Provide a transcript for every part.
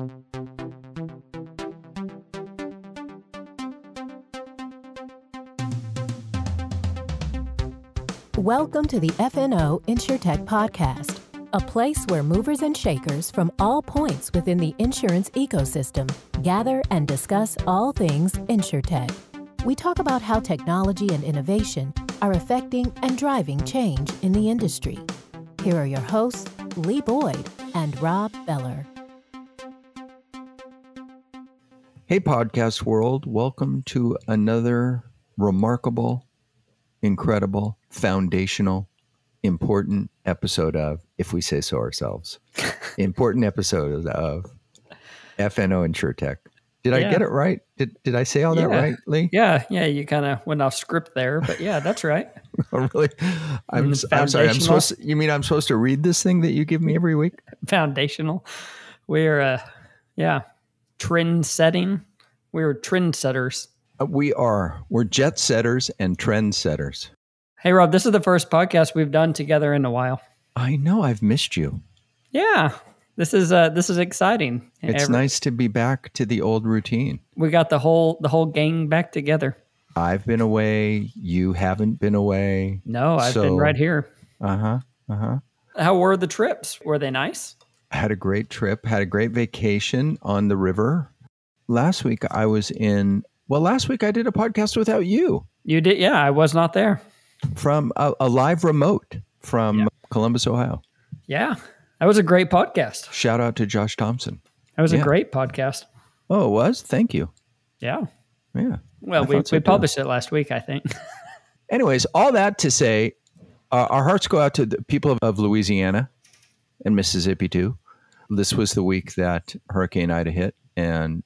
Welcome to the FNO InsureTech Podcast, a place where movers and shakers from all points within the insurance ecosystem gather and discuss all things InsureTech. We talk about how technology and innovation are affecting and driving change in the industry. Here are your hosts, Lee Boyd and Rob Beller. Hey, podcast world. Welcome to another remarkable, incredible, foundational, important episode of, if we say so ourselves, important episode of FNO InsureTech. Did I get it right? Did Did I say all that right, Lee? Yeah, yeah, you kind of went off script there, but yeah, that's right. Oh, really? I'm, I'm sorry. I'm supposed. To, you mean I'm supposed to read this thing that you give me every week? Foundational. We're, uh, yeah, trend setting. We're trend setters. Uh, we are. We're jet setters and trend setters. Hey, Rob, this is the first podcast we've done together in a while. I know. I've missed you. Yeah, this is uh, this is exciting. It's Every- nice to be back to the old routine. We got the whole the whole gang back together. I've been away. You haven't been away. No, I've So- been right here. Uh huh. Uh huh. How were the trips? Were they nice? Had a great trip. Had a great vacation on the river. Last week I was in. Well, last week I did a podcast without you You did? Yeah, I was not there. from a, a live remote from Yeah. Columbus, Ohio. Yeah, that was a great podcast. Shout out to Josh Thompson. That was Yeah. a great podcast. Oh, it was. Thank you. Yeah. Yeah. Well, I we, so we too. published it last week, I think. Anyways, all that to say, uh, our hearts go out to the people of, of Louisiana and Mississippi too. This was the week that Hurricane Ida hit and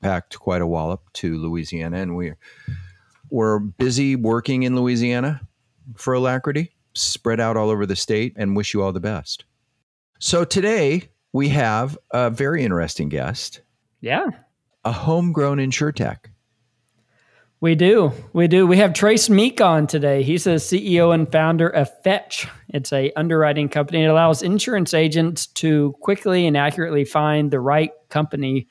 packed quite a wallop to Louisiana, and we're we're busy working in Louisiana for Alacrity, spread out all over the state, and wish you all the best. So today we have a very interesting guest, yeah, a homegrown insurtech. We do. We do. We have Trace Meek on today. He's the CEO and founder of Fetch. It's a underwriting company. It allows insurance agents to quickly and accurately find the right company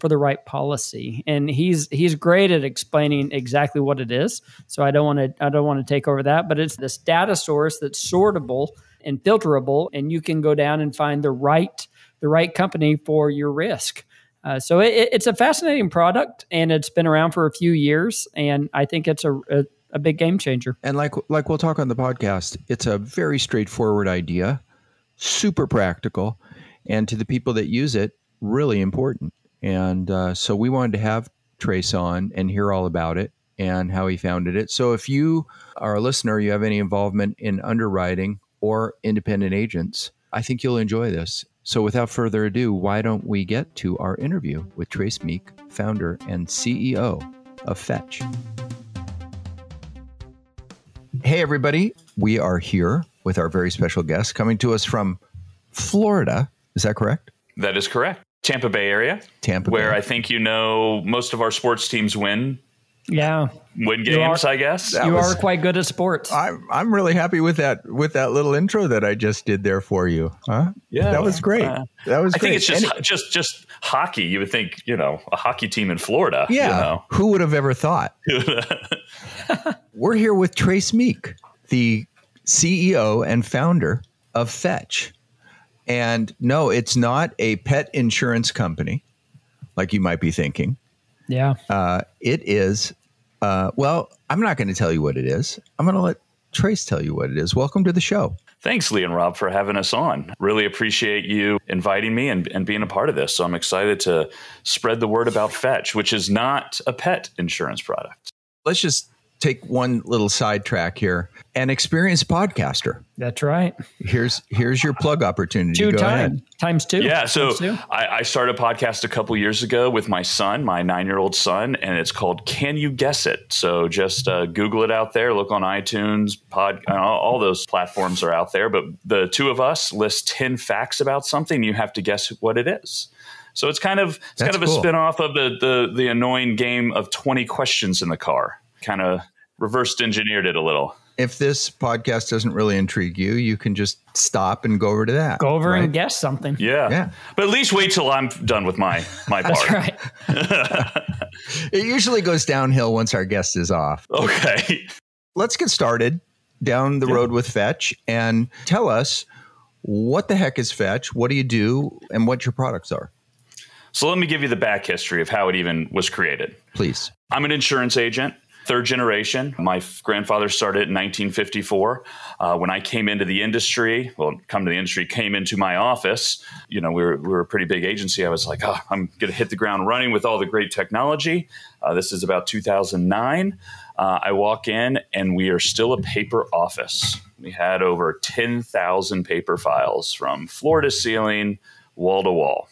for the right policy. And he's he's great at explaining exactly what it is. So I don't want to I don't want to take over that, but it's this data source that's sortable and filterable and you can go down and find the right the right company for your risk. Uh, so it, it- it's a fascinating product, and it's been around for a few years, and I think it's a, a, a big game changer. And like like we'll talk on the podcast, it's a very straightforward idea, super practical, and to the people that use it, really important. And uh, so we wanted to have Trace on and hear all about it and how he founded it. So if you are a listener, you have any involvement in underwriting or independent agents, I think you'll enjoy this. So without further ado, why don't we get to our interview with Trace Meek, founder and CEO of Fetch. Hey, everybody. We are here with our very special guest coming to us from Florida. Is that correct? That is correct. Tampa Bay area, Tampa Bay. where I think you know most of our sports teams win Yeah, win You are- games. I guess. That you was- are quite good at sports. I'm, I'm really happy with that with that little intro that I just did there for you. Huh? Yeah. That was great. Uh, that was I great. think it's just Any- just just hockey. You would think you know a hockey team in Florida. yeah. Who would have ever thought? We're here with Trace Meek, the CEO and founder of Fetch. And no, it's not a pet insurance company like you might be thinking. Yeah, Uh, it is, uh, well, I'm not going to tell you what it is. I'm going to let Trace tell you what it is. Welcome to the show. Thanks, Lee and Rob, for having us on. Really appreciate you inviting me and, and being a part of this. So I'm excited to spread the word about Fetch, which is not a pet insurance product. Let's just take one little sidetrack here. An experienced podcaster. that's right. Here's here's your plug opportunity. Two Go times ahead. times two. Yeah, so two. I, I started a podcast a couple years ago with my son, my nine year old son, and it's called Can You Guess It? So just uh, Google it out there, look on iTunes, Pod, uh, all all those platforms are out there. But the two of us list 10 facts about something, you have to guess what it is. So it's kind of it's That's kind of a cool. spin off of the, the the annoying game of 20 questions in the car. Kind of reversed engineered it a little. if this podcast doesn't really intrigue you, you can just stop and go over to that. Go over right? and guess something. Yeah. Yeah. But at least wait till I'm done with my my That's part. right. It usually goes downhill once our guest is off. Okay. Let's get started down the Yeah. road with Fetch and tell us what the heck is Fetch? What do you do? And what your products are, So let me give you the back history of how it even was created. please. I'm an insurance agent, third generation. My grandfather started in 1954. Uh, when I came into the industry, well, come to the industry, came into my office, you know, we were, we were a pretty big agency. I was like, oh, I'm going to hit the ground running with all the great technology. Uh, this is about 2009. Uh, I walk in and we are still a paper office. We had over 10,000 paper files from floor to ceiling, wall to wall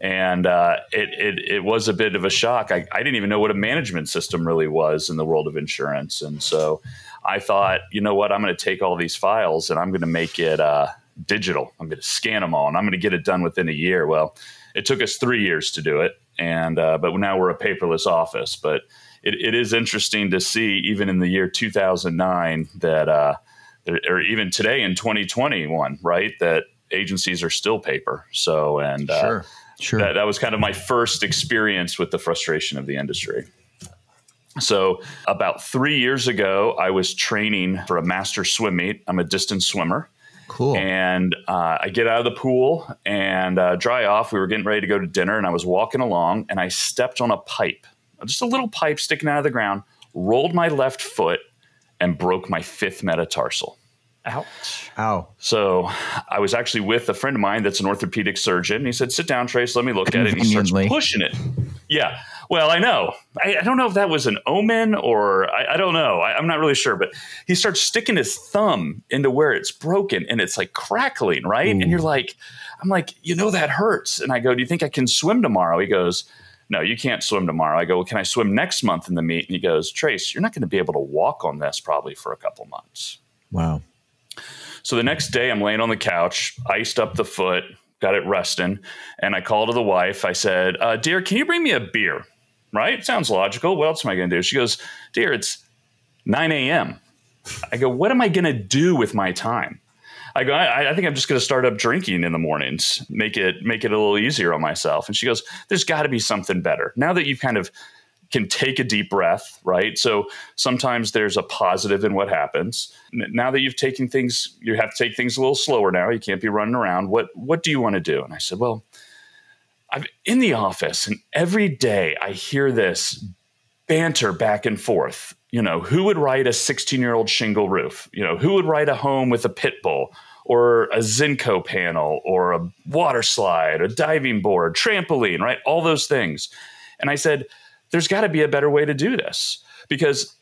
and uh, it, it it was a bit of a shock. I, I didn't even know what a management system really was in the world of insurance, and so I thought, you know what, I'm going to take all these files and I'm going to make it uh, digital. I'm going to scan them all, and I'm going to get it done within a year. Well, it took us three years to do it, and uh, but now we're a paperless office. But it, it is interesting to see, even in the year 2009, that uh, or even today in 2021, right, that agencies are still paper. So and uh, Sure. Sure. that, that was kind of my first experience with the frustration of the industry. So, about three years ago, I was training for a master swim meet. I'm a distance swimmer. cool. And uh, I get out of the pool and uh, dry off. We were getting ready to go to dinner, and I was walking along and I stepped on a pipe, just a little pipe sticking out of the ground, rolled my left foot, and broke my fifth metatarsal. Ouch. Ow. So I was actually with a friend of mine that's an orthopedic surgeon. He said, "Sit down, Trace. Let me look at it." And he starts pushing it. Yeah. Well, I know. I, I don't know if that was an omen or I, I don't know. I, I'm not really sure. But he starts sticking his thumb into where it's broken, and it's like crackling, right? And you're like, I'm like, you know, that hurts. And I go, Do you think I can swim tomorrow? He goes. No, you can't swim tomorrow. I go, well, can I swim next month in the meet? And he goes, Trace, you're not going to be able to walk on this probably for a couple months. Wow. So the next day, I'm laying on the couch, iced up the foot, got it resting, and I called to the wife. I said, uh, "Dear, can you bring me a beer?" Right? Sounds logical. What else am I going to do? She goes, "Dear, it's 9 a.m." I go, "What am I going to do with my time?" I go, I, I think I'm just going to start up drinking in the mornings, make it make it a little easier on myself. And she goes, "There's got to be something better now that you've kind of." Can take a deep breath, right? So sometimes there's a positive in what happens. Now that you've taken things, you have to take things a little slower now. You can't be running around. What what do you want to do? And I said, well, I'm in the office and every day I hear this banter back and forth. You know, who would write a 16 year old shingle roof? You know, who would write a home with a pit bull or a Zinsco panel or a water slide, a diving board, trampoline, right? All those things. And I said, there's got to be a better way to do this. Because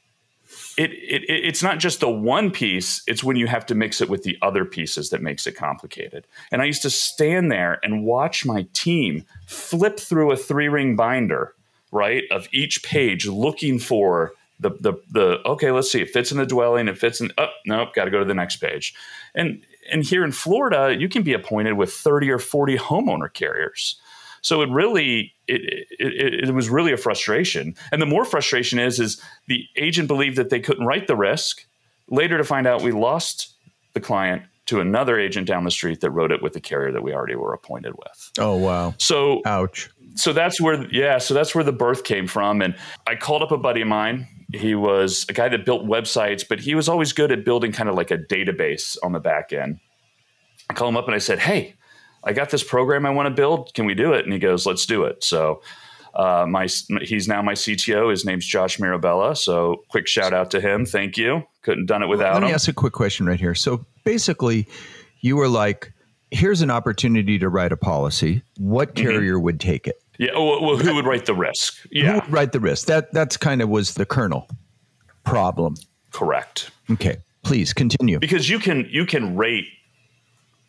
it, it it's not just the one piece it's when you have to mix it with the other pieces that makes it complicated. And i used to stand there and watch my team flip through a three ring binder right of each page looking for the the the okay let's see it fits in the dwelling it fits in oh nope got to go to the next page. And and here in florida you can be appointed with 30 or 40 homeowner carriers so it really it, it, it, was really a frustration. And the more frustration is is the agent believed that they couldn't write the risk. Later to find out we lost the client to another agent down the street that wrote it with the carrier that we already were appointed with. Oh, wow. So Ouch. so that's where yeah so that's where the birth came from and i called up a buddy of mine he was a guy that built websites but he was always good at building kind of like a database on the back end i called him up and i said hey i got this program i want to build can we do it and he goes let's do it so uh, my he's now my CTO. His name's Josh Mirabella. So quick shout out to him. Thank you. Couldn't have done it without Let me him. ask a quick question right here. So basically, you were like, here's an opportunity to write a policy. What Mm-hmm. carrier would take it? yeah. Well, well, who would write the risk? Yeah. Who would write the risk? That that's kind of was the kernel problem. Correct. Okay, please continue. because you can you can rate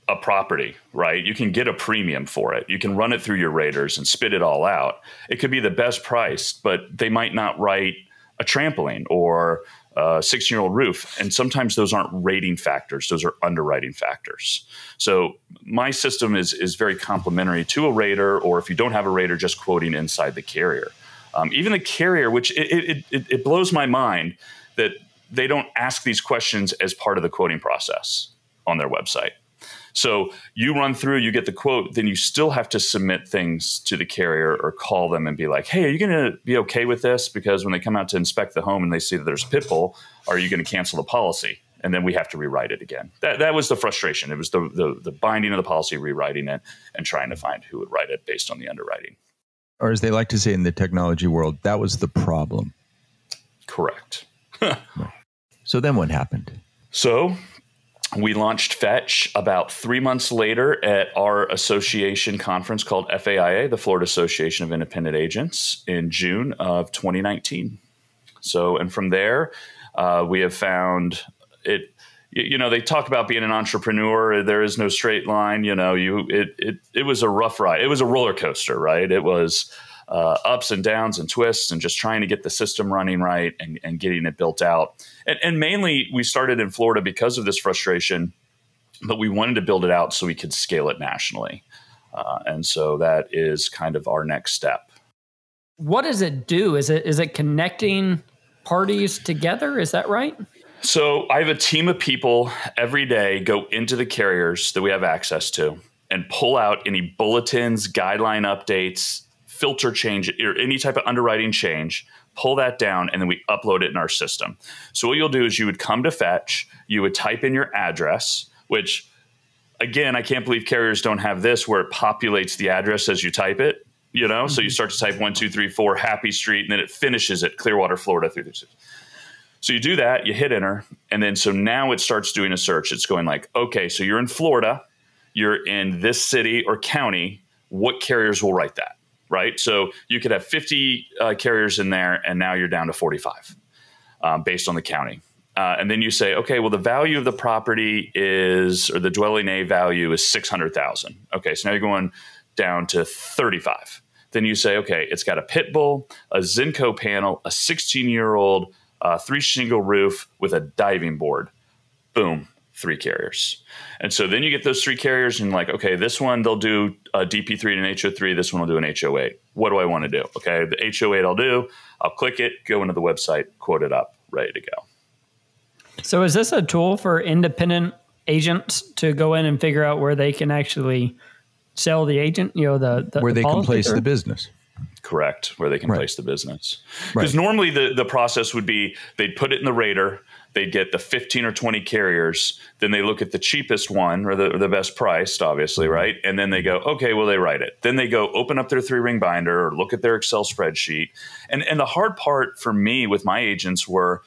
a property right? You can get a premium for it. You can run it through your raters and spit it all out. It could be the best price but they might not write a trampoline or a 16 year old roof. And sometimes those aren't rating factors. Those are underwriting factors. So my system is is very complementary to a rater or if you don't have a rater just quoting inside the carrier. Um, even the carrier which it, it, it blows my mind that they don't ask these questions as part of the quoting process on their website. So you run through, you get the quote, then you still have to submit things to the carrier or call them and be like, hey, are you going to be okay with this? Because when they come out to inspect the home and they see that there's pit bull, are you going to cancel the policy? And then we have to rewrite it again. That, that was the frustration. It was the, the, the binding of the policy, rewriting it, and trying to find who would write it based on the underwriting. Or as they like to say in the technology world, that was the problem. Correct. So then what happened? So we launched Fetch about three months later at our association conference called FAIA, the Florida Association of Independent Agents, in June of 2019. So, and from there, uh, we have found it. You know, they talk about being an entrepreneur. There is no straight line. You know, you it it it was a rough ride. It was a roller coaster, right? It was uh, ups and downs and twists and just trying to get the system running right and, and getting it built out. And, and mainly, we started in Florida because of this frustration, but we wanted to build it out so we could scale it nationally. Uh, and so that is kind of our next step. What does it do? Is it is it connecting parties together? Is that right? So I have a team of people every day go into the carriers that we have access to and pull out any bulletins, guideline updates, filter change or any type of underwriting change, pull that down, and then we upload it in our system. So what you'll do is you would come to fetch, you would type in your address, which again, I can't believe carriers don't have this where it populates the address as you type it. You know, mm-hmm. so you start to type one, two, three, four, Happy Street, and then it finishes at Clearwater, Florida through this. So you do that, you hit enter, and then so now it starts doing a search. It's going like, okay, so you're in Florida, you're in this city or county. What carriers will write that? Right? So you could have 50 uh, carriers in there, and now you're down to 45 um, based on the county. Uh, and then you say, okay, well, the value of the property is, or the dwelling A value is 600,000. Okay, so now you're going down to 35. Then you say, okay, it's got a pit bull, a Zinsco panel, a 16 year old, uh, three shingle roof with a diving board. Boom, three carriers. And so then you get those three carriers and like, okay, this one they'll do a DP3 and an HO3. This one will do an HO8. What do I want to do? Okay, the HO8 I'll do. I'll click it, go into the website, quote it up, ready to go. So is this a tool for independent agents to go in and figure out where they can actually sell the agent? You know, the, the where the they can place the business. Correct, where they can right. place the business. Because right. normally the, the process would be they'd put it in the rater, they'd get the 15 or 20 carriers then they look at the cheapest one or the, or the best priced obviously mm-hmm. right and then they go okay well they write it then they go open up their three ring binder or look at their excel spreadsheet and and the hard part for me with my agents were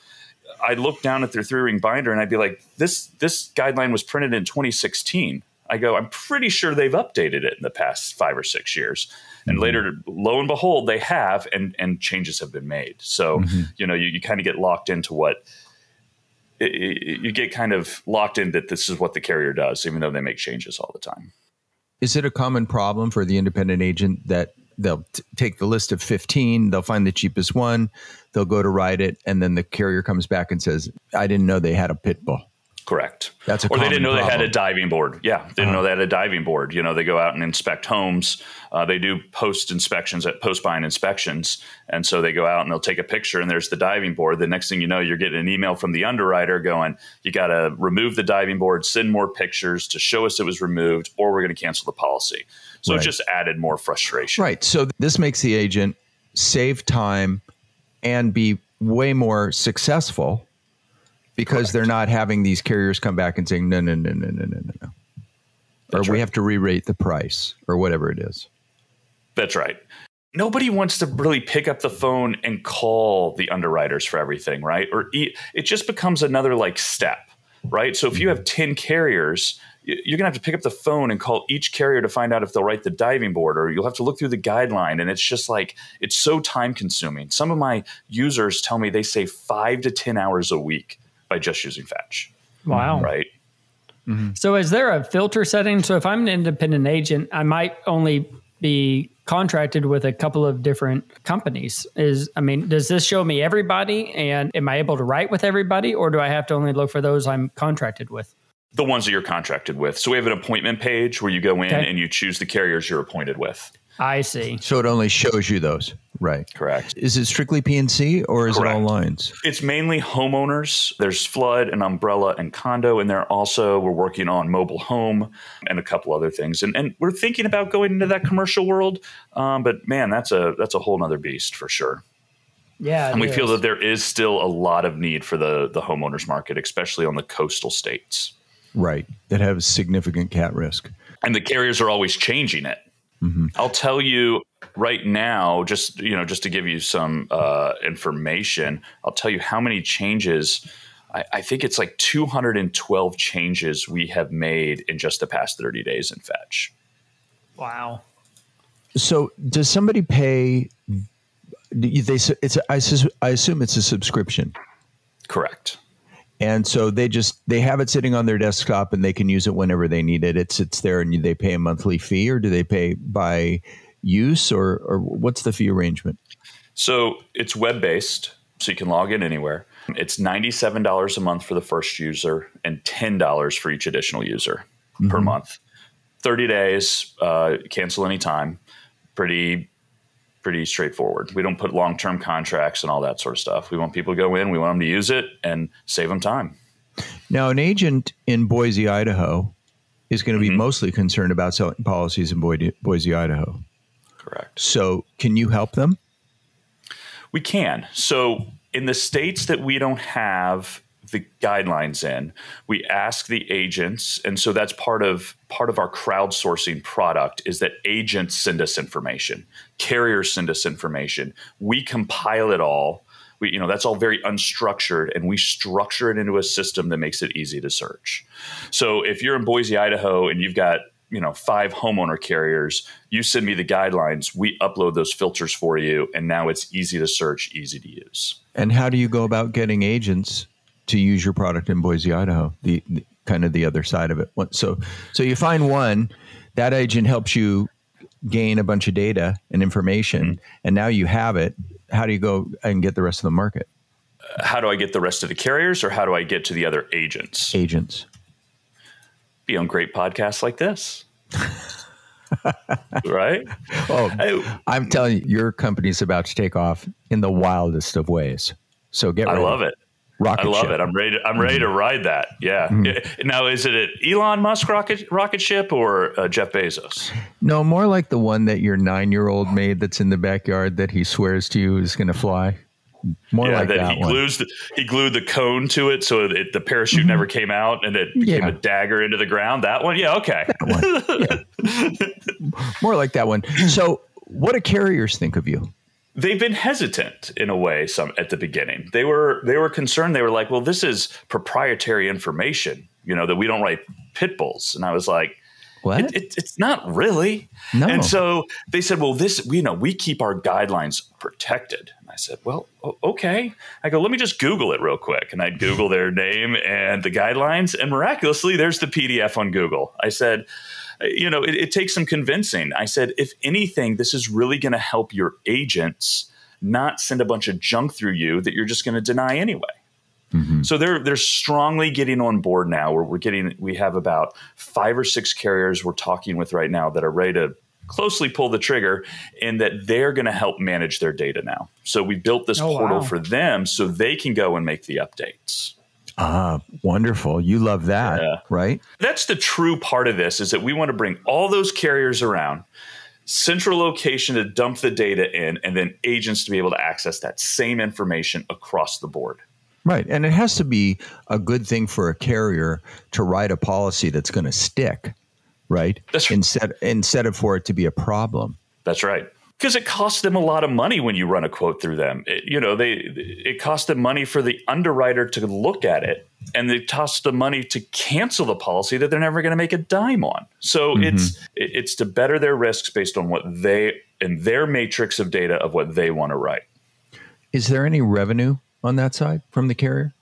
i'd look down at their three ring binder and i'd be like this this guideline was printed in 2016 i go i'm pretty sure they've updated it in the past five or six years and mm-hmm. later lo and behold they have and and changes have been made so mm-hmm. you know you, you kind of get locked into what you get kind of locked in that this is what the carrier does, even though they make changes all the time. Is it a common problem for the independent agent that they'll t- take the list of 15, they'll find the cheapest one, they'll go to ride it, and then the carrier comes back and says, I didn't know they had a pit bull? Correct. That's a or they didn't know problem. they had a diving board. Yeah, they didn't uh-huh. know they had a diving board. You know, they go out and inspect homes. Uh, they do post inspections at post buying inspections, and so they go out and they'll take a picture, and there's the diving board. The next thing you know, you're getting an email from the underwriter going, "You got to remove the diving board, send more pictures to show us it was removed, or we're going to cancel the policy." So right. it just added more frustration. Right. So this makes the agent save time and be way more successful because Correct. they're not having these carriers come back and saying no, no, no, no, no, no, no, no, or right. we have to re-rate the price or whatever it is. That's right. Nobody wants to really pick up the phone and call the underwriters for everything, right? Or eat. it just becomes another like step, right? So if you have mm-hmm. ten carriers, you're going to have to pick up the phone and call each carrier to find out if they'll write the diving board or you'll have to look through the guideline and it's just like it's so time consuming some of my users tell me they save five to ten hours a week by just using fetch. Wow. Right. Mm-hmm. So is there a filter setting? So if I'm an independent agent, I might only be contracted with a couple of different companies. Is I mean, does this show me everybody and am I able to write with everybody or do I have to only look for those I'm contracted with? The ones that you're contracted with. So we have an appointment page where you go in okay. and you choose the carriers you're appointed with. I see. So it only shows you those. Right. Correct. Is it strictly P&C or is Correct. it all lines? It's mainly homeowners. There's flood and umbrella and condo, and there also we're working on mobile home and a couple other things. And and we're thinking about going into that commercial world. Um, but man, that's a that's a whole nother beast for sure. Yeah. And it we feel that there is still a lot of need for the the homeowners market, especially on the coastal states. Right. That have significant cat risk. and the carriers are always changing it. I'll tell you right now, just you know, just to give you some uh, information, I'll tell you how many changes. I, I think it's like 212 changes we have made in just the past 30 days in Fetch. Wow. So, does somebody pay? do you- They it's a, I, sus- I assume it's a subscription, Correct. And so they just they have it sitting on their desktop and they can use it whenever they need it. It sits there and they pay a monthly fee, or do they pay by use, or or what's the fee arrangement? So it's web based, so you can log in anywhere. It's $97 a month for the first user and $10 for each additional user per month. 30 days, uh, cancel anytime. Pretty, pretty straightforward. We don't put long term contracts and all that sort of stuff. We want people to go in, we want them to use it and save them time. Now, an agent in Boise, Idaho, is going to Mm-hmm. be mostly concerned about selling policies in Boise, Boise, Idaho. Correct. So, can you help them? We can. So in the states that we don't have the guidelines in, we ask the agents, and so that's part of part of our crowdsourcing product is that agents send us information, carriers send us information, we compile it all. We, you know, that's all very unstructured, and we structure it into a system that makes it easy to search. So if you're in Boise, Idaho, and you've got you know five homeowner carriers you send me the guidelines we upload those filters for you and now it's easy to search easy to use And how do you go about getting agents to use your product in Boise, Idaho? The, the kind of the other side of it. So, so you find one that agent helps you gain a bunch of data and information, mm-hmm. and now you have it. How do you go and get the rest of the market? Uh, how do i get the rest of the carriers or how do i get to the other agents Agents. be on great podcasts like this right Oh, I, I'm telling you, your company's about to take off in the wildest of ways. So get ready. I love it Rocket I love ship. it. I'm ready. To, I'm ready mm-hmm. to ride that. Yeah. Mm-hmm. Eh, now, is it an Elon Musk rocket rocket ship or uh, Jeff Bezos? No, more like the one that your nine-year-old made that's in the backyard that he swears to you is going to fly. More yeah, like that, that he one. glues the, he glued the cone to it so it, the parachute mm-hmm. never came out and it became Yeah. a dagger into the ground. That one, yeah, okay. More like that one. So, what do carriers think of you? They've been hesitant in a way. Some at the beginning, they were they were concerned. They were like, "Well, this is proprietary information, you know, that we don't write pit bulls." And I was like, What? It, it, it's not really. No. And so they said, well, this, you know, we keep our guidelines protected. And I said, well, okay. I go, let me just Google it real quick. And I'd Google their name and the guidelines. And miraculously, there's the PDF on Google. I said, you know, it, it takes some convincing. I said, if anything, this is really going to help your agents not send a bunch of junk through you that you're just going to deny anyway. Mm-hmm. So they're they're strongly getting on board now. Where we're getting we have about five or six carriers we're talking with right now that are ready to closely pull the trigger and that they're going to help manage their data now. So we built this Oh, portal wow. for them so they can go and make the updates. Ah, wonderful. You love that, Yeah. right? That's the true part of this is that we want to bring all those carriers around central location to dump the data in and then agents to be able to access that same information across the board. Right. And it has to be a good thing for a carrier to write a policy that's going to stick, right? That's right. Instead instead of for it to be a problem. That's right. Because it costs them a lot of money when you run a quote through them. It, you know, they it costs them money for the underwriter to look at it, and it costs them money to cancel the policy that they're never going to make a dime on. So mm-hmm. it's it, it's to better their risks based on what they and their matrix of data of what they want to write. Is there any revenue on that side from the carrier?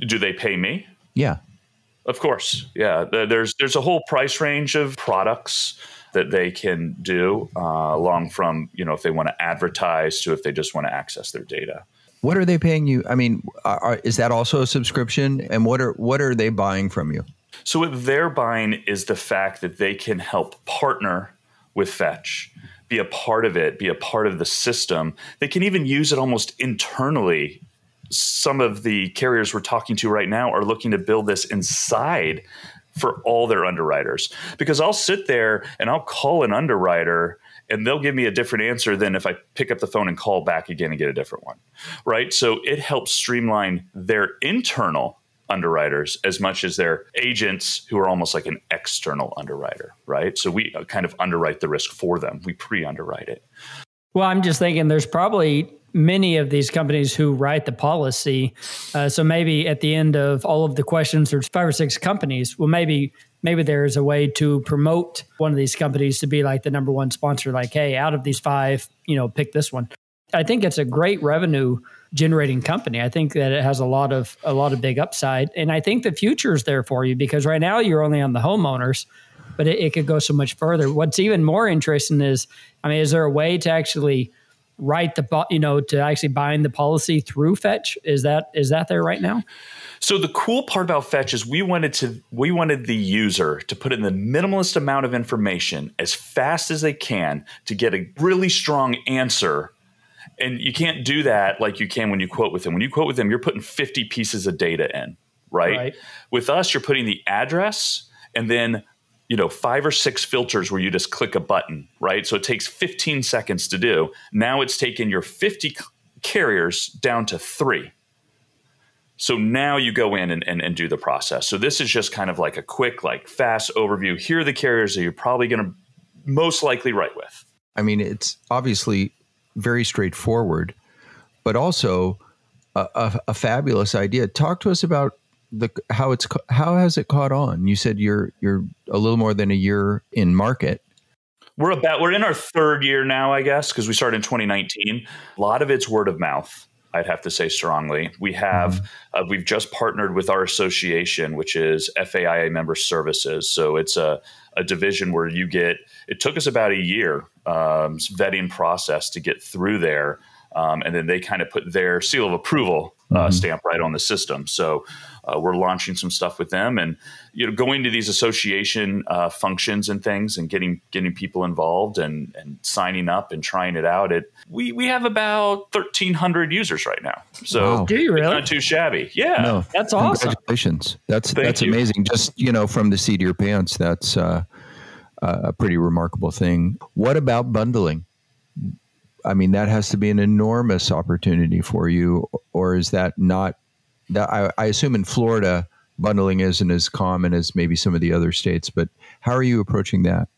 Do they pay me? Yeah. Of course, yeah. There- There's there's a whole price range of products that they can do, uh, along from you know if they want to advertise to if they just want to access their data. What are they paying you? I mean, are, is that also a subscription? And what are what are they buying from you? So what they're buying is the fact that they can help partner with Fetch. be a part of it, be a part of the system. They can even use it almost internally. Some of the carriers we're talking to right now are looking to build this inside for all their underwriters because I'll sit there and I'll call an underwriter and they'll give me a different answer than if I pick up the phone and call back again and get a different one. Right. So it helps streamline their internal underwriters as much as their agents who are almost like an external underwriter. Right. So we uh, kind of underwrite the risk for them, we pre underwrite it. Well, I'm just thinking there's probably many of these companies who write the policy. Uh, so maybe at the end of all of the questions, there's five or six companies. Well, maybe maybe there's a way to promote one of these companies to be like the number one sponsor. Like, hey, out of these five, you know, pick this one. I think it's a great revenue generating company. I think that it has a lot of a lot of big upside, and I think the future is there for you because right now you're only on the homeowners, but it, it could go so much further. What's even more interesting is, I mean, is there a way to actually write the you know to actually bind the policy through fetch? Is that is that there right now? So the cool part about fetch is we wanted to we wanted the user to put in the minimalist amount of information as fast as they can to get a really strong answer. And you can't do that like you can when you quote with them. When you quote with them you're putting 50 pieces of data in right, right. with us you're putting the address and then you know five or six filters where you just click a button right? So it takes 15 seconds to do. Now it's taken your 50 carriers down to three. So now you go in and, and, and do the process. So this is just kind of like a quick like fast overview. Here are the carriers that you're probably going to most likely write with. I mean it's obviously very straightforward but also a, a, a fabulous idea. Talk to us about the how it's how has it caught on? You said you're you're a little more than a year in market. We're about we're in our third year now, I guess, because we started in 2019. A lot of it's word of mouth. I'd have to say strongly. We have mm-hmm. uh, we've just partnered with our association, which is FAIA Member Services. So it's a, a division where you get. It took us about a year um, vetting process to get through there, um, and then they kind of put their seal of approval uh, mm-hmm. stamp right on the system. So uh, we're launching some stuff with them, and you know, going to these association uh, functions and things, and getting getting people involved and and signing up and trying it out. It we we have about thirteen hundred users right now. So wow. do you really? Not too shabby. Yeah, no, that's awesome. Congratulations. That's Thank that's you. amazing. Just you know, from the seat of your pants, that's uh, a pretty remarkable thing. What about bundling? I mean, that has to be an enormous opportunity for you, or is that not that I, I assume in Florida bundling isn't as common as maybe some of the other states, but how are you approaching that?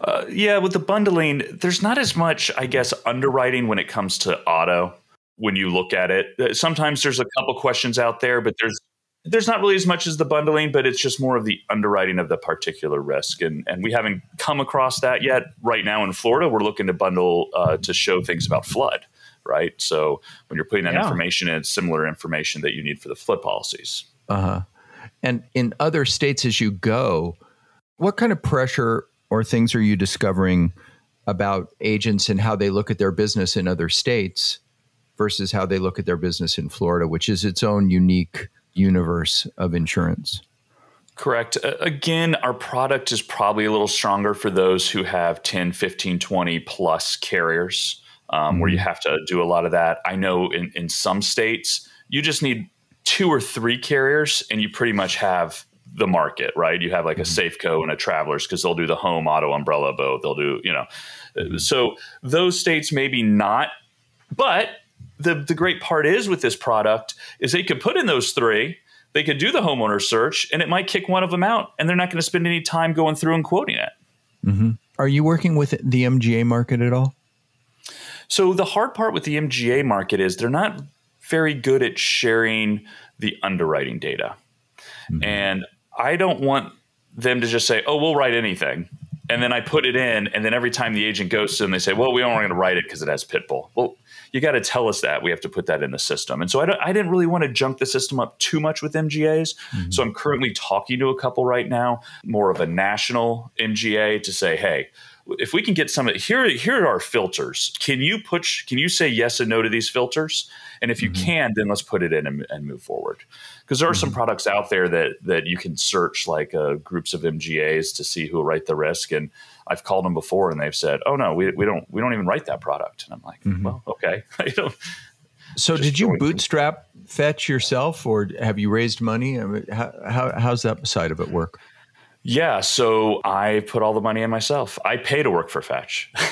Uh, yeah, with the bundling, there's not as much, I guess, underwriting when it comes to auto. When you look at it, uh, sometimes there's a couple questions out there, but there's there's not really as much as the bundling, but it's just more of the underwriting of the particular risk, and and we haven't come across that yet. Right now in Florida, we're looking to bundle uh, to show things about flood right? So when you're putting that yeah. information in, it's similar information that you need for the flood policies. Uh huh. And in other states, as you go, what kind of pressure or things are you discovering about agents and how they look at their business in other states versus how they look at their business in Florida, which is its own unique universe of insurance? Correct. Again, our product is probably a little stronger for those who have 10, 15, 20 plus carriers um, mm-hmm. where you mm-hmm. have to do a lot of that. I know in, in some states, you just need two or three carriers and you pretty much have the market, right? You have like mm-hmm. a Safeco and a Travelers because they'll do the home, auto, umbrella, both. They'll do, you know. Mm-hmm. So those states maybe not, but the the great part is with this product is they could put in those three, they could do the homeowner search, and it might kick one of them out, and they're not going to spend any time going through and quoting it. Mm-hmm. Are you working with the MGA market at all? So the hard part with the MGA market is they're not very good at sharing the underwriting data. Mm-hmm. And I don't want them to just say, "Oh, we'll write anything." And then I put it in, and then every time the agent goes to them, they say, "Well, we don't want to write it because it has Pitbull." Well, you got to tell us that we have to put that in the system. And so I, I didn't really want to junk the system up too much with MGAs. Mm-hmm. So I'm currently talking to a couple right now, more of a national MGA to say, "Hey, if we can get some of here here are our filters can you push can you say yes and no to these filters and if you mm-hmm. can then let's put it in and, and move forward because there are mm-hmm. some products out there that that you can search like uh, groups of mgas to see who will write the risk and I've called them before and they've said, "Oh no, we, we don't we don't even write that product." And I'm like, mm-hmm. "Well, okay." I don't. So, did you bootstrap Fetch yourself, or have you raised money? I mean, how, how, how's that side of it work? Yeah, so I put all the money in myself. I pay to work for Fetch.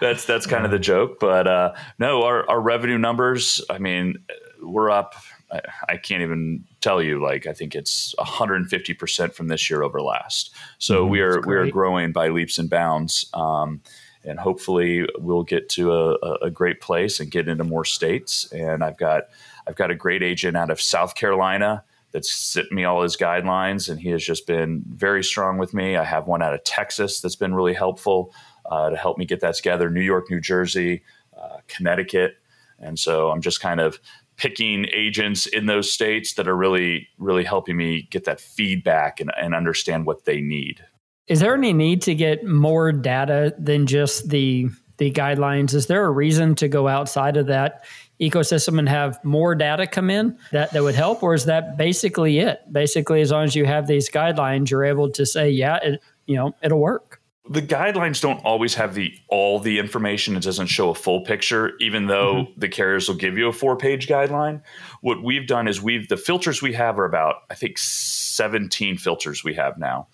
that's that's kind of the joke, but uh, no, our, our revenue numbers. I mean, we're up. I, I can't even tell you. Like I think it's 150 percent from this year over last. So mm, we are we are growing by leaps and bounds. Um, and hopefully we'll get to a, a, great place and get into more states. And I've got I've got a great agent out of South Carolina that's sent me all his guidelines, and he has just been very strong with me. I have one out of Texas that's been really helpful uh, to help me get that together. New York, New Jersey, uh, Connecticut, and so I'm just kind of picking agents in those states that are really, really helping me get that feedback and, and understand what they need. Is there any need to get more data than just the the guidelines? Is there a reason to go outside of that? ecosystem and have more data come in that, that would help? Or is that basically it? Basically, as long as you have these guidelines, you're able to say, yeah, it, you know, it'll work. The guidelines don't always have the all the information. It doesn't show a full picture, even though mm-hmm. the carriers will give you a four page guideline. What we've done is we've the filters we have are about, I think, 17 filters we have now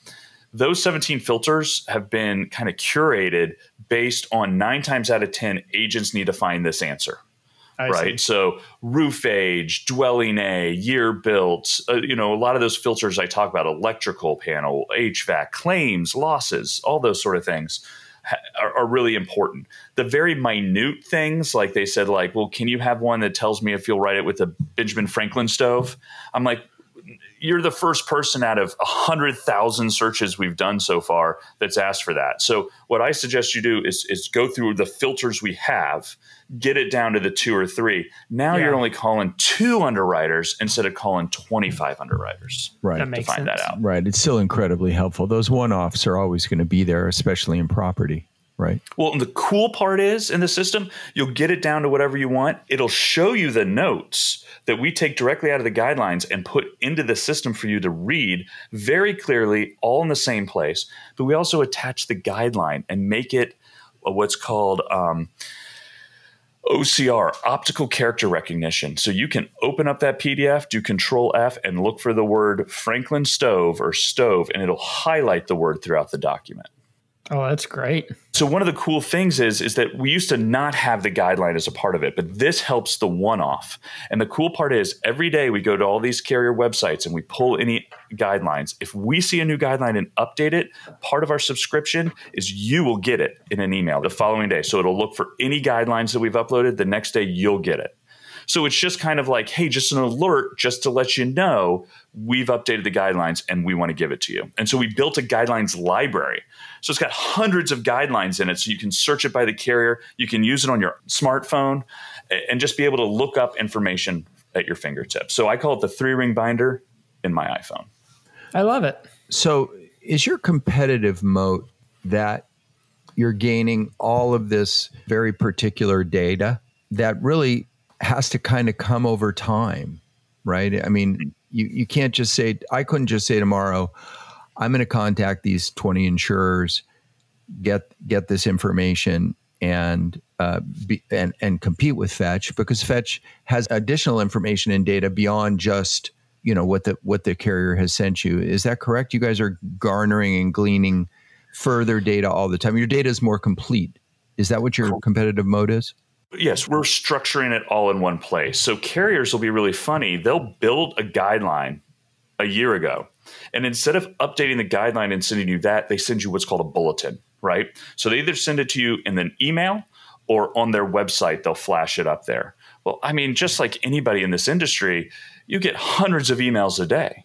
those 17 filters have been kind of curated based on nine times out of 10 agents need to find this answer I right? See. So roof age, dwelling A, year built, uh, you know, a lot of those filters I talk about, electrical panel, HVAC, claims, losses, all those sort of things are, are, really important. The very minute things, like they said, like, well, can you have one that tells me if you'll write it with a Benjamin Franklin stove? I'm like, you're the first person out of 100,000 searches we've done so far that's asked for that. So what I suggest you do is, is go through the filters we have, get it down to the two or three. Now yeah. you're only calling two underwriters instead of calling 25 underwriters. Right. That makes to find sense. that out. Right. It's still incredibly helpful. Those one-offs are always going to be there, especially in property. Right. Well, the cool part is in the system, you'll get it down to whatever you want. It'll show you the notes that we take directly out of the guidelines and put into the system for you to read very clearly, all in the same place. But we also attach the guideline and make it what's called um, OCR, optical character recognition. So you can open up that PDF, do Control F, and look for the word Franklin stove or stove, and it'll highlight the word throughout the document. Oh, that's great. So one of the cool things is is that we used to not have the guideline as a part of it, but this helps the one-off. And the cool part is every day we go to all these carrier websites and we pull any guidelines. If we see a new guideline and update it, part of our subscription is you will get it in an email the following day. So it'll look for any guidelines that we've uploaded. The next day you'll get it. So it's just kind of like, hey, just an alert just to let you know we've updated the guidelines and we want to give it to you. And so we built a guidelines library. So it's got hundreds of guidelines in it. So you can search it by the carrier, you can use it on your smartphone, and just be able to look up information at your fingertips. So I call it the three ring binder in my iPhone. I love it. So is your competitive moat that you're gaining all of this very particular data that really has to kind of come over time, right? I mean, you, you can't just say, I couldn't just say tomorrow, I'm going to contact these 20 insurers, get get this information and uh, be, and and compete with Fetch because Fetch has additional information and data beyond just you know what the what the carrier has sent you. Is that correct? You guys are garnering and gleaning further data all the time. Your data is more complete. Is that what your competitive moat is? Yes, we're structuring it all in one place. So carriers will be really funny. They'll build a guideline a year ago. And instead of updating the guideline and sending you that, they send you what's called a bulletin, right? So they either send it to you in an email or on their website, they'll flash it up there. Well, I mean, just like anybody in this industry, you get hundreds of emails a day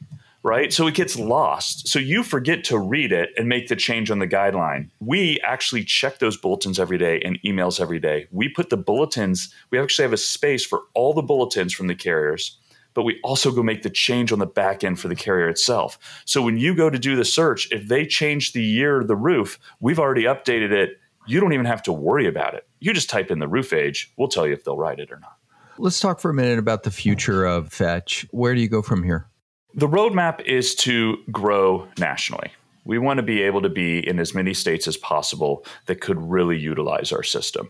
right? So it gets lost. So you forget to read it and make the change on the guideline. We actually check those bulletins every day and emails every day. We put the bulletins, we actually have a space for all the bulletins from the carriers, but we also go make the change on the back end for the carrier itself. So when you go to do the search, if they change the year of the roof, we've already updated it. You don't even have to worry about it. You just type in the roof age, we'll tell you if they'll write it or not. Let's talk for a minute about the future of Fetch. Where do you go from here? The roadmap is to grow nationally. We want to be able to be in as many states as possible that could really utilize our system.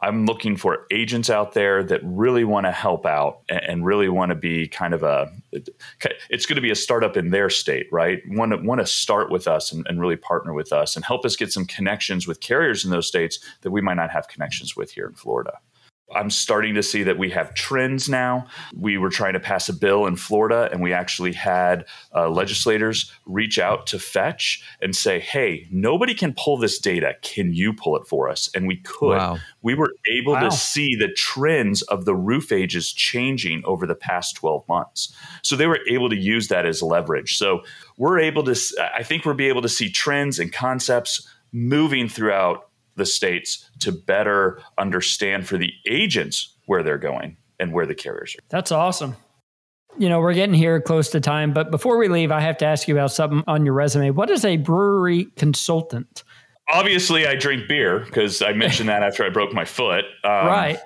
I'm looking for agents out there that really want to help out and really want to be kind of a it's going to be a startup in their state, right? Want to want to start with us and, and really partner with us and help us get some connections with carriers in those states that we might not have connections with here in Florida. I'm starting to see that we have trends now. We were trying to pass a bill in Florida, and we actually had uh, legislators reach out to Fetch and say, Hey, nobody can pull this data. Can you pull it for us? And we could. Wow. We were able wow. to see the trends of the roof ages changing over the past 12 months. So they were able to use that as leverage. So we're able to, I think we'll be able to see trends and concepts moving throughout the states to better understand for the agents where they're going and where the carriers are. That's awesome. You know, we're getting here close to time, but before we leave, I have to ask you about something on your resume. What is a brewery consultant? Obviously, I drink beer because I mentioned that after I broke my foot. Um, right.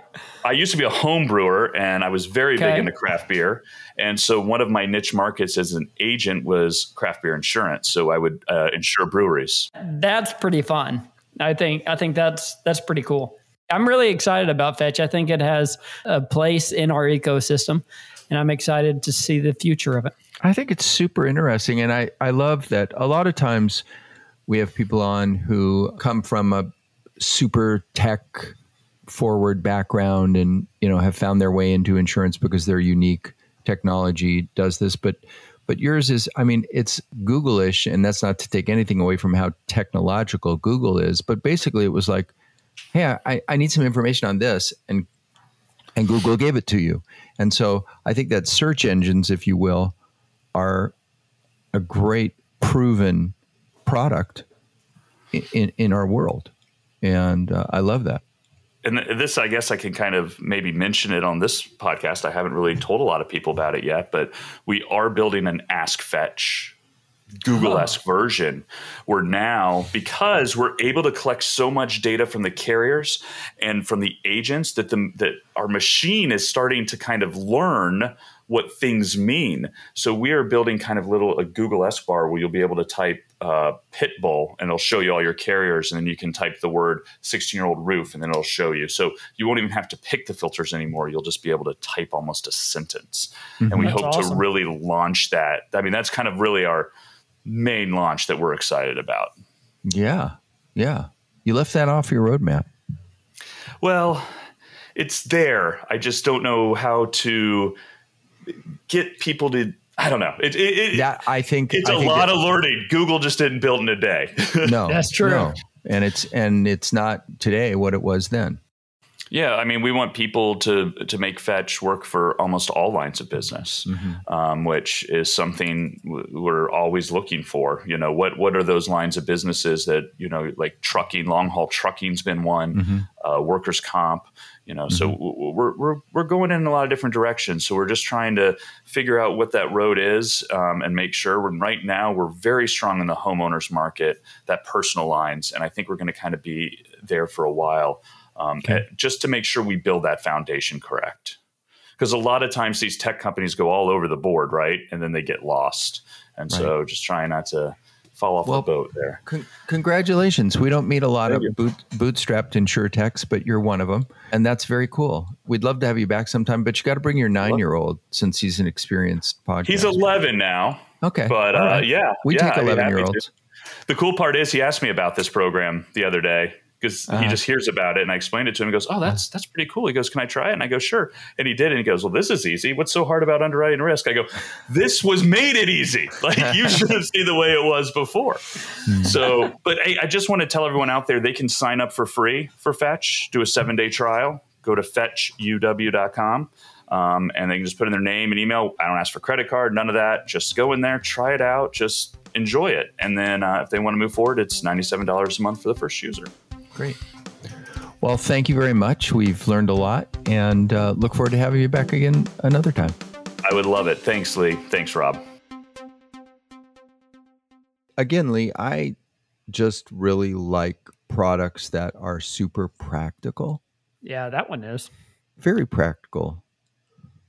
I used to be a home brewer and I was very okay. big into craft beer. And so one of my niche markets as an agent was craft beer insurance. So I would uh, insure breweries. That's pretty fun. I think I think that's that's pretty cool. I'm really excited about Fetch. I think it has a place in our ecosystem, and I'm excited to see the future of it. I think it's super interesting, and I I love that a lot of times we have people on who come from a super tech forward background and you know have found their way into insurance because their unique technology does this but but yours is, I mean, it's Google-ish, and that's not to take anything away from how technological Google is. But basically, it was like, hey, I, I need some information on this, and and Google gave it to you. And so I think that search engines, if you will, are a great proven product in, in, in our world. And uh, I love that and this i guess i can kind of maybe mention it on this podcast i haven't really told a lot of people about it yet but we are building an ask fetch google-esque huh. version where now because we're able to collect so much data from the carriers and from the agents that the that our machine is starting to kind of learn what things mean. So we are building kind of little a Google S bar where you'll be able to type uh, pit bull and it'll show you all your carriers, and then you can type the word 16 year old roof, and then it'll show you. So you won't even have to pick the filters anymore. You'll just be able to type almost a sentence. Mm-hmm. And we that's hope awesome. to really launch that. I mean, that's kind of really our main launch that we're excited about. Yeah, yeah. You left that off your roadmap. Well, it's there. I just don't know how to get people to I don't know. It, it, it that I think it's I a think lot of learning. Google just didn't build in a day. no, that's true. No. And it's and it's not today what it was then. Yeah, I mean, we want people to to make Fetch work for almost all lines of business, mm-hmm. um, which is something we're always looking for. You know, what what are those lines of businesses that you know, like trucking, long haul trucking's been one, mm-hmm. uh, workers comp. You know, mm-hmm. so we're we're we're going in a lot of different directions. So we're just trying to figure out what that road is um, and make sure. When right now we're very strong in the homeowners market, that personal lines, and I think we're going to kind of be there for a while um, okay. just to make sure we build that foundation correct. Because a lot of times these tech companies go all over the board, right? And then they get lost. And right. so just trying not to fall off well, the boat there. Con- congratulations. We don't meet a lot Thank of boot, bootstrapped InsureTechs, but you're one of them. And that's very cool. We'd love to have you back sometime, but you got to bring your nine year old since he's an experienced podcast. He's 11 now. Okay. But uh, right. yeah. We yeah, take 11 year olds. The cool part is he asked me about this program the other day because uh-huh. he just hears about it and I explained it to him. He goes, "Oh, that's that's pretty cool." He goes, "Can I try it?" And I go, "Sure." And he did, and he goes, "Well, this is easy. What's so hard about underwriting risk?" I go, "This was made it easy. Like you should have seen the way it was before." Hmm. so, but I, I just want to tell everyone out there they can sign up for free for Fetch, do a seven day trial. Go to fetchuw.com. Um, and they can just put in their name and email. I don't ask for credit card, none of that. Just go in there, try it out, just enjoy it. And then uh, if they want to move forward, it's $97 a month for the first user. Great. Well, thank you very much. We've learned a lot and uh, look forward to having you back again another time. I would love it. Thanks, Lee. Thanks, Rob. Again, Lee, I just really like products that are super practical. Yeah, that one is. Very practical.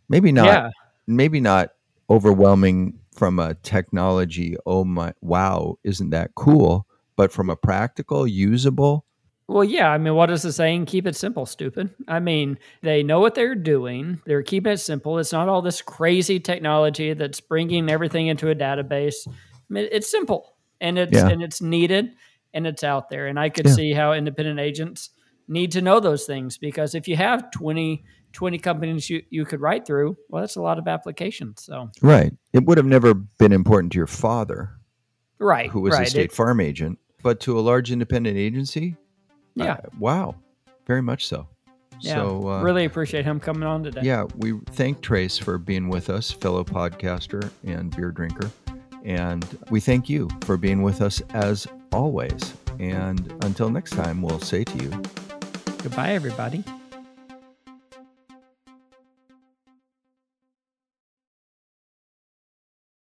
Maybe not yeah. maybe not overwhelming from a technology, oh my, wow, isn't that cool? But from a practical, usable, well, yeah. I mean, what is the saying? Keep it simple, stupid. I mean, they know what they're doing. They're keeping it simple. It's not all this crazy technology that's bringing everything into a database. I mean, it's simple and it's yeah. and it's needed and it's out there. And I could yeah. see how independent agents need to know those things because if you have 20, 20 companies you, you could write through, well, that's a lot of applications. So right, it would have never been important to your father, right, who was right. a state it, farm agent, but to a large independent agency, yeah. Uh, wow. Very much so. Yeah, so uh, really appreciate him coming on today. Yeah, we thank Trace for being with us, fellow podcaster and beer drinker. And we thank you for being with us as always. And until next time, we'll say to you goodbye, everybody.